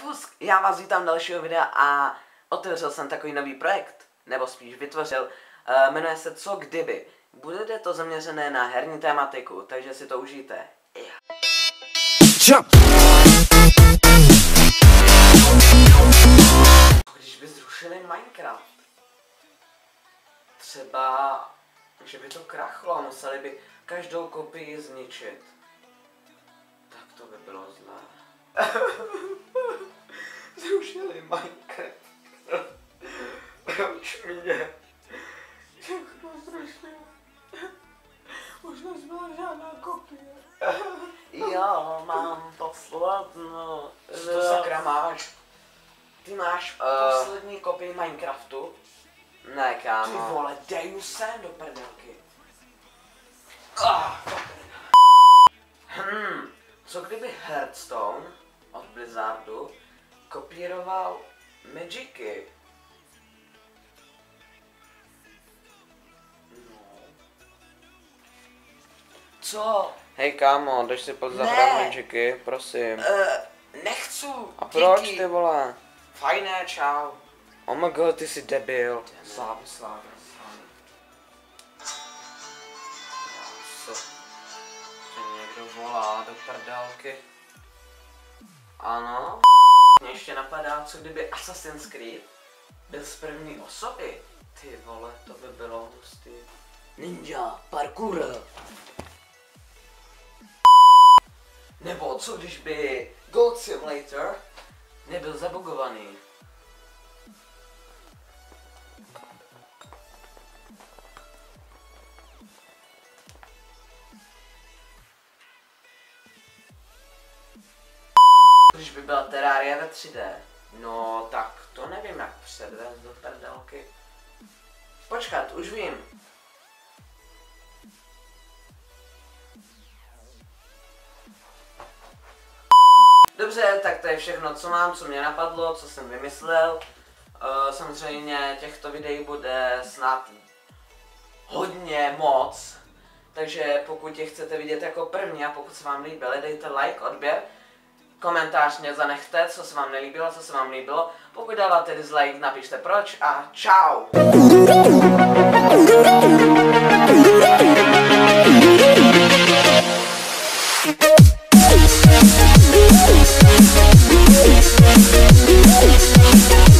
fusk, já vás vítám dalšího videa a otevřel jsem takový nový projekt, nebo spíš vytvořil, uh, jmenuje se Co kdyby. Bude to zaměřené na herní tématiku, takže si to užijte. Yeah. Když by zrušili Minecraft, třeba, že by to krachlo a museli by každou kopii zničit, tak to by bylo zlé. Minecraft. Proč mě? Všechno zrušili. Už nezbyla žádná kopie. Jo, mám poslednou. Co to sakra máš? Ty máš uh, poslední kopii Minecraftu? Ne, kámo. Ty vole, dej mu sem do prdelky. Ah, hmm, co kdyby Hearthstone od Blizzardu kopíroval Magicy. No. Co? Hej kámo, jdeš si pod zahrát Magicy, prosím. Uh, nechci. A proč ty vole? Fajné, čau. Oh my god, ty jsi debil. Závislá Co? Že někdo volá do prdálky. Ano. Mě ještě napadá, co kdyby Assassin's Creed byl z první osoby. Ty vole, to by bylo hustý. Ninja, parkour. Nebo co když by Gold Simulator nebyl zabugovaný. Když by byla Terraria ve 3D, no tak to nevím jak předvést do perdelky. Počkat, už vím. Dobře, tak to je všechno, co mám, co mě napadlo, co jsem vymyslel. Uh, samozřejmě těchto videí bude snad hodně moc, takže pokud je chcete vidět jako první a pokud se vám líbily, dejte like, odběr Komentář mě zanechte, co se vám nelíbilo, co se vám líbilo. Pokud dáváte dislike, napište proč a čau! We'll be right back.